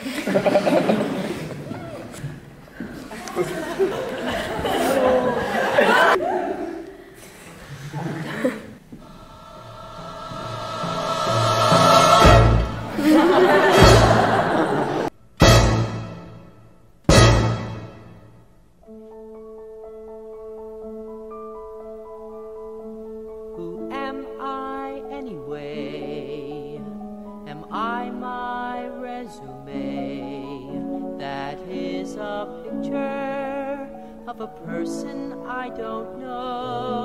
Who am I anyway? Am I my a picture of a person I don't know.